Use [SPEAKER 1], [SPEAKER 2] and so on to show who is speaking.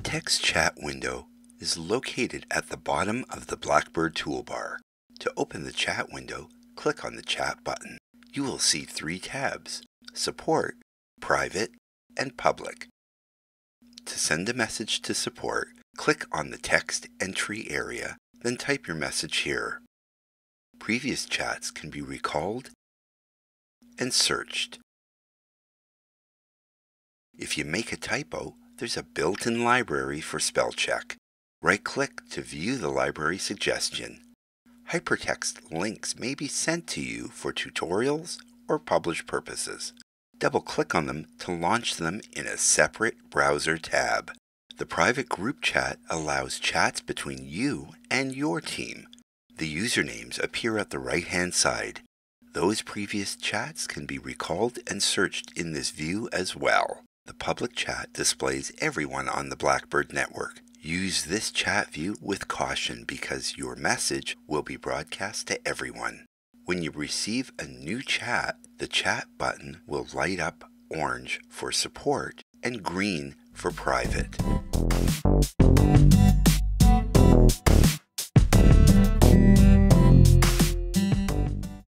[SPEAKER 1] text chat window is located at the bottom of the Blackbird toolbar. To open the chat window, click on the chat button. You will see three tabs, Support, Private, and Public. To send a message to support, click on the text entry area, then type your message here. Previous chats can be recalled and searched. If you make a typo, there's a built-in library for spell check. Right-click to view the library suggestion. Hypertext links may be sent to you for tutorials or published purposes. Double-click on them to launch them in a separate browser tab. The private group chat allows chats between you and your team. The usernames appear at the right-hand side. Those previous chats can be recalled and searched in this view as well. The public chat displays everyone on the Blackbird network. Use this chat view with caution because your message will be broadcast to everyone. When you receive a new chat, the chat button will light up orange for support and green for private.